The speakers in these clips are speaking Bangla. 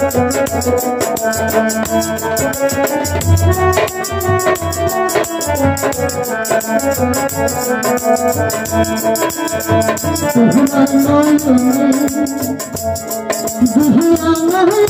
Zuhra Zuhra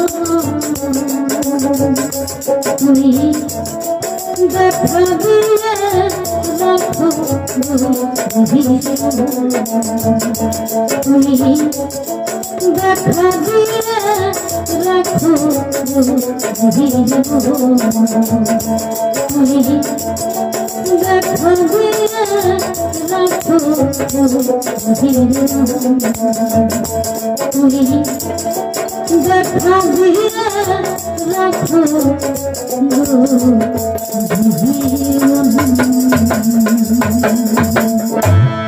Ah! দেখা দিয়ে রাখো তুমি দেখা দিয়ে রাখো তুমি দেখা দিয়ে রাখো তুমি Thank you.